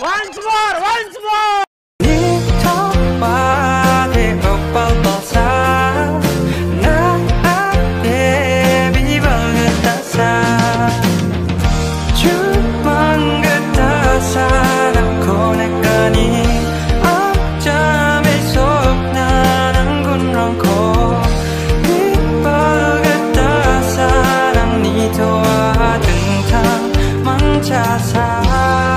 Once more, once more. high.